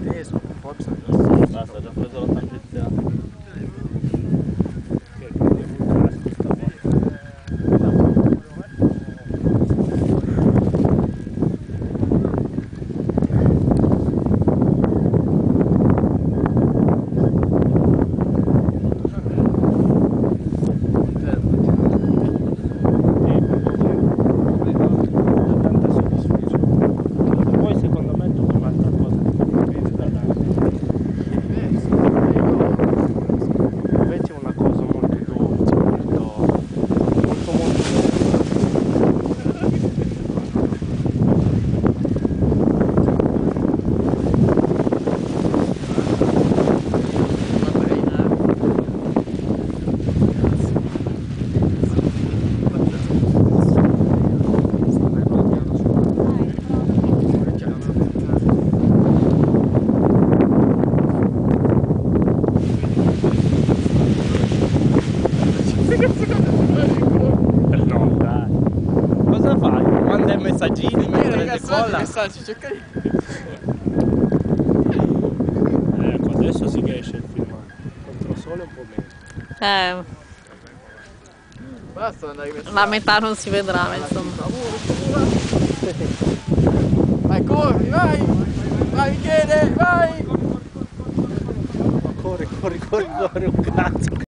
certeza, pode ser. Nossa, já Messaggini mentre decolla? messaggi, cerca di... Ecco, adesso si riesce il filmato. Contro sole un po' meno. Eh, Basta andare la metà non si vedrà, ma insomma. Vai, corri, vai! Vai Michele, vai! Corri, corri, corri, corri un cazzo.